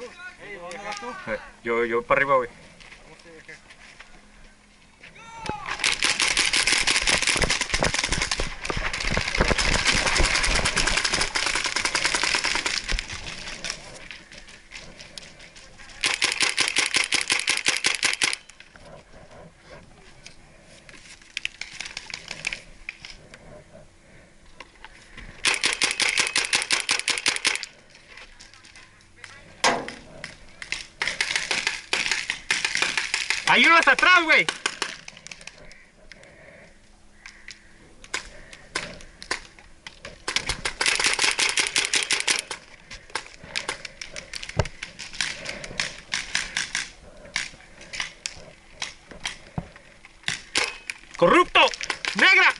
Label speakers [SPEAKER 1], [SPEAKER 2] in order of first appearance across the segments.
[SPEAKER 1] Eh, Yo, yo para arriba, güey. Hay uno hasta atrás, güey. ¡Corrupto! ¡Negra!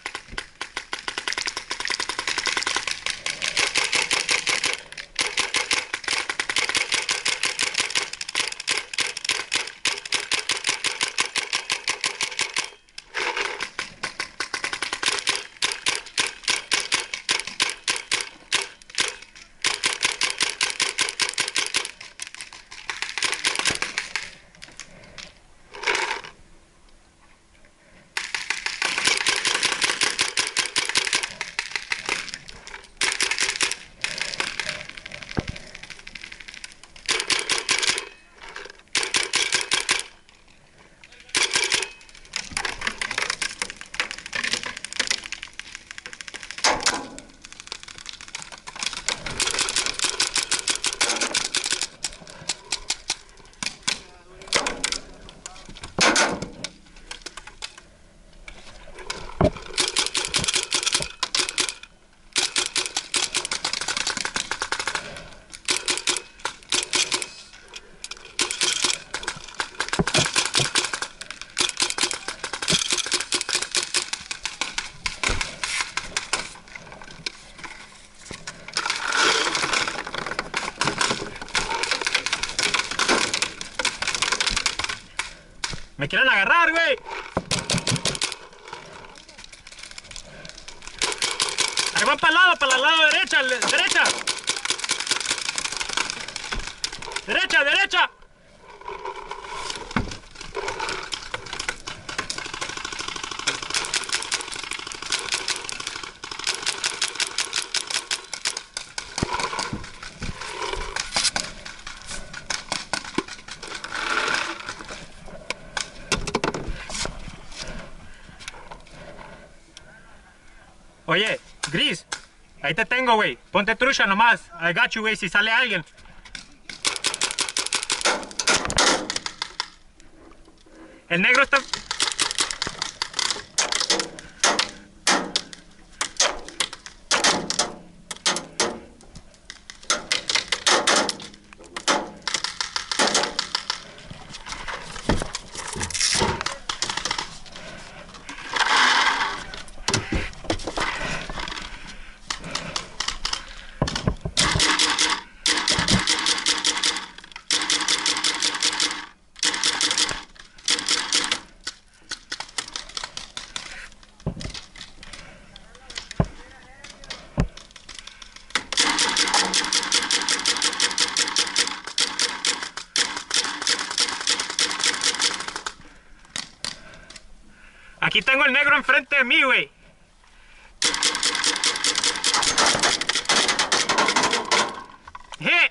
[SPEAKER 1] ¡Me quieren agarrar, güey! Ahí van para el lado, para el lado derecha, derecha. Derecha, derecha. Oye, Gris, ahí te tengo, güey. Ponte trucha nomás. I got you, güey, si sale alguien. El negro está... Aquí tengo el negro enfrente de mí, güey. ¡Eh!